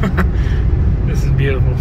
this is beautiful.